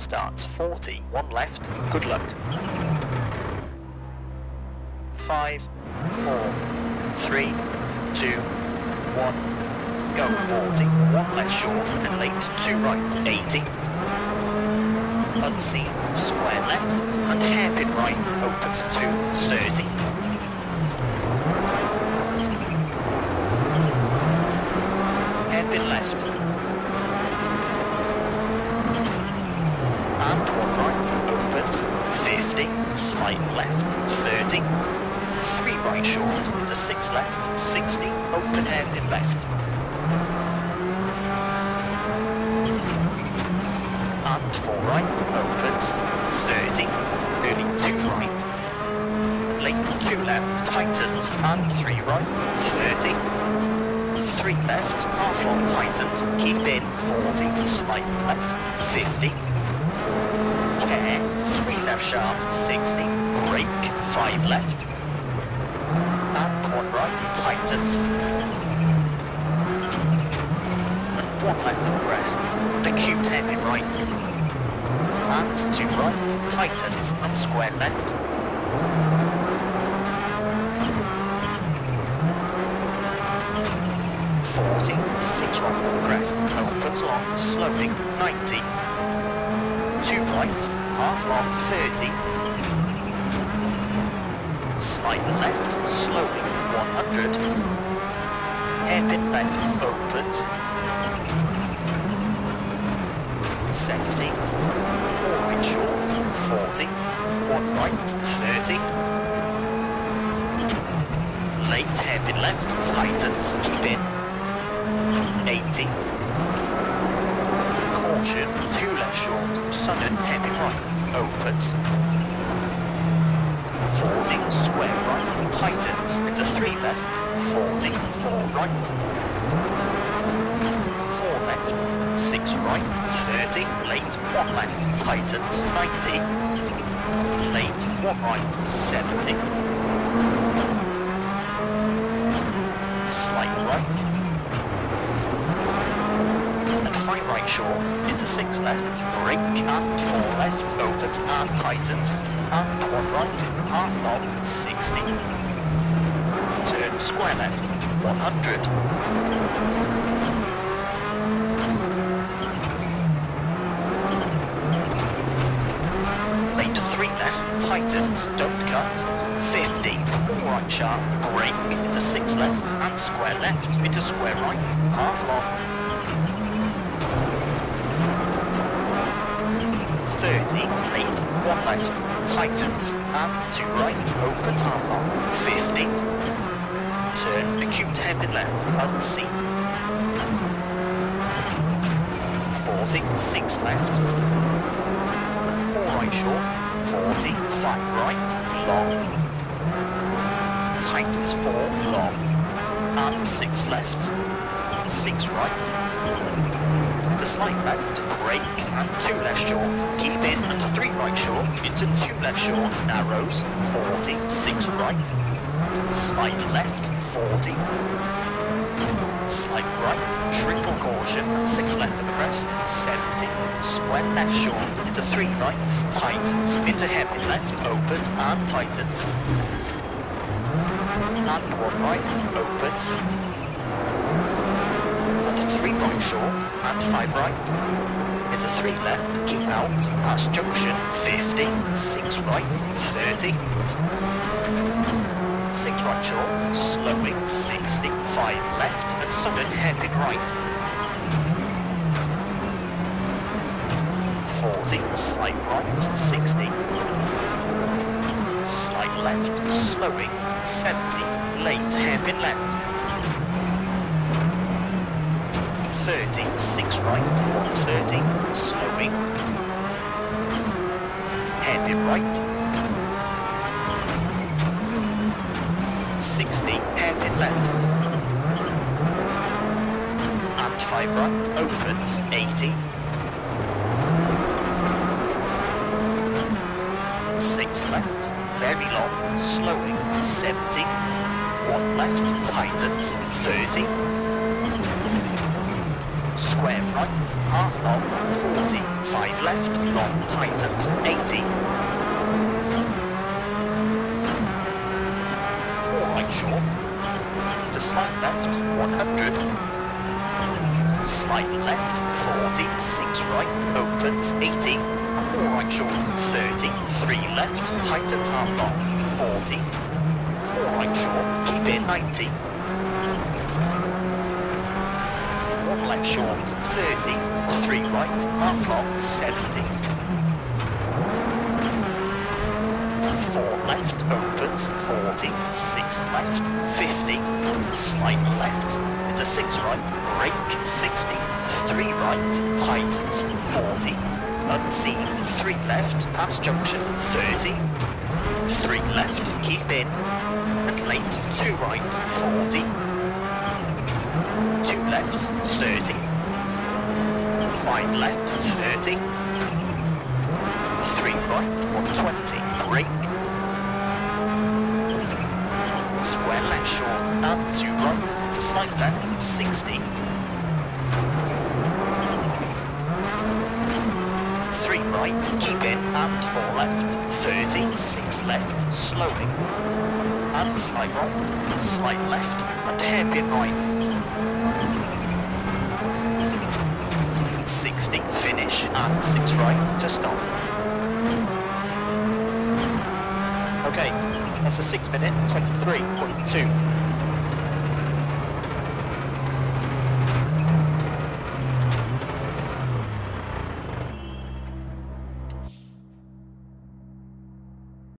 starts. 40, one left, good luck. Five, four, three, two, one, go. 40, one left short and late, two right, 80. Unseen, square left and hairpin right, opens to 30. Hairpin left. And one right, opens 50, slight left, 30. Three right short, into left, 60, open hairpin left. And four right, opens 30, nearly two right. Late two left, tightens, and three right, 30. Three left, half long tightens, keep in 40, slight left, 50. Care, three left sharp, 60, brake, five left. One right, tightens. And one left and rest, acute hairpin right. And two right, tightens, and square left. Forty, six right to the crest, opens long, slowly, ninety. Two right, half long, thirty. Slight left, slowly, one hundred. Hairpin left, opens. Seventy. Four right short, forty. One right, thirty. Late hairpin left, tightens, keep in. 80. Caution, two left short, sudden hairpin right, opens folding square right tightens into 3 left, folding 4 right, 4 left, 6 right, 30, late. 1 left, tightens 90, late. 1 right, 70, slight right, and 5 right short into 6 left, brake and 4 left, opens and tightens, and 1 on 60. Turn square left, 100. left, tightens, don't cut. 50, full right sharp, brake, into 6 left, and square left, into square right, half long, 30, late, one left, tightens, and two right, opens half long, 50, turn, acute hairpin left, unseen, 40, six left, four right short, 40, five right, long, tightens four, long, and six left, six right, to slight left, brake, and two left short, keep in, and three right short, into two left short, narrows, 40, six right, slight left, 40, slight right, triple caution, and six left of the crest, 70, square left short, into three right, tightens, into hairpin left, opens, and tightens, and one right, opens, three point short and five right. It's a three left, keep out, past junction, 50, six right, 30. Six right short, slowing, 60, five left, and sudden hairpin right. 40, slight right, 60. Slight left, slowing, 70, late, hairpin left, 30, 6 right, 130, slowing. Hairpin right. 60, hairpin left. And 5 right, opens, 80. 6 left, very long, slowing, 70. 1 left, tightens, 30 square right, half long, 40, 5 left, long, tightens, 80. 4 right short, to slide left, 100. Slide left, 40, 6 right, opens, 80. 4 right short, 30, 3 left, tightens half long, 40. 4 right short, keep in 90. 1 left short, 30, 3 right, half long, 70. 4 left, opens, 40, 6 left, 50, slide left, into 6 right, brake, 60, 3 right, tightens, 40, unseen, 3 left, past junction, 30, 3 left, keep in, and late, 2 right, 40, 2 left, 30, 5 left, 30, 3 right, 120, brake, square left short. And 2 right, to slide left, 60, 3 right, keep in, and 4 left, 30, 6 left, slowly, and slide right, slide left, and hairpin right, 60, finish, and 6 right, to stop. Okay, that's a 6 minute 23.2.